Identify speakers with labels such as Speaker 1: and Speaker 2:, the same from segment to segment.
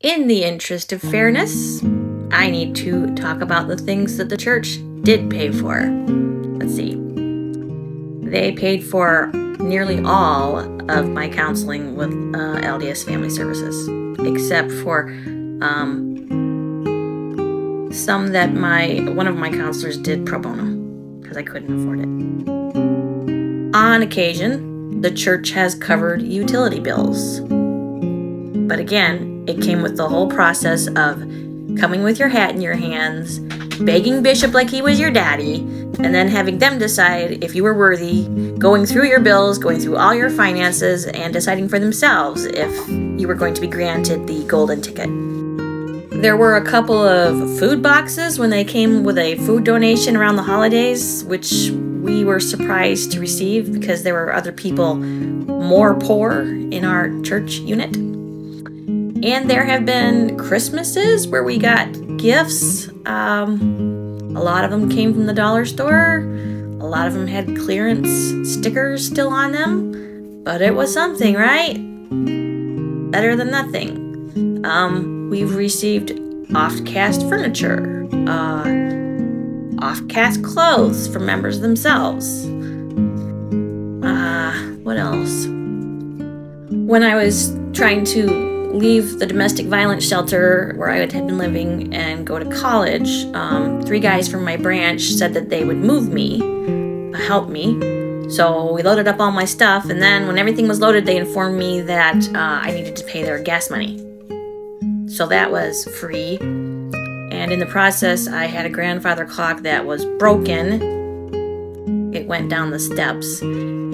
Speaker 1: In the interest of fairness, I need to talk about the things that the church did pay for. Let's see. They paid for nearly all of my counseling with uh, LDS Family Services, except for um, some that my one of my counselors did pro bono because I couldn't afford it. On occasion, the church has covered utility bills. But again, it came with the whole process of coming with your hat in your hands, begging Bishop like he was your daddy, and then having them decide if you were worthy, going through your bills, going through all your finances, and deciding for themselves if you were going to be granted the golden ticket. There were a couple of food boxes when they came with a food donation around the holidays, which we were surprised to receive because there were other people more poor in our church unit. And there have been Christmases where we got gifts. Um, a lot of them came from the dollar store. A lot of them had clearance stickers still on them. But it was something, right? Better than nothing. Um, we've received off-cast furniture, uh, off-cast clothes from members themselves. Uh, what else? When I was trying to leave the domestic violence shelter where I had been living and go to college, um, three guys from my branch said that they would move me, help me. So we loaded up all my stuff, and then when everything was loaded, they informed me that uh, I needed to pay their gas money. So that was free. And in the process, I had a grandfather clock that was broken it went down the steps.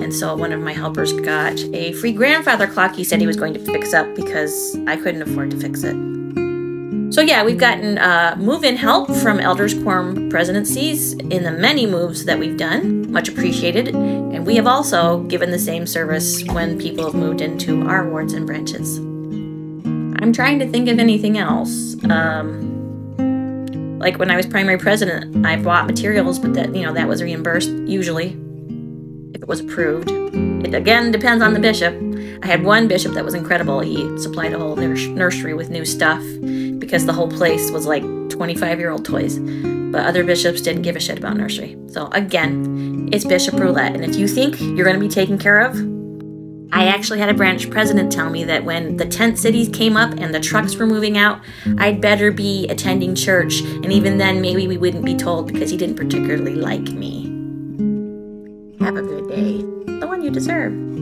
Speaker 1: And so one of my helpers got a free grandfather clock he said he was going to fix up because I couldn't afford to fix it. So yeah, we've gotten uh, move-in help from Elders Quorum presidencies in the many moves that we've done. Much appreciated. And we have also given the same service when people have moved into our wards and branches. I'm trying to think of anything else. Um, like when I was primary president, I bought materials, but that, you know, that was reimbursed usually was approved. It again depends on the bishop. I had one bishop that was incredible. He supplied a whole nursery with new stuff because the whole place was like 25 year old toys. But other bishops didn't give a shit about nursery. So again, it's bishop roulette. And if you think you're going to be taken care of, I actually had a branch president tell me that when the tent cities came up and the trucks were moving out, I'd better be attending church, and even then, maybe we wouldn't be told because he didn't particularly like me. Have a good day, the one you deserve.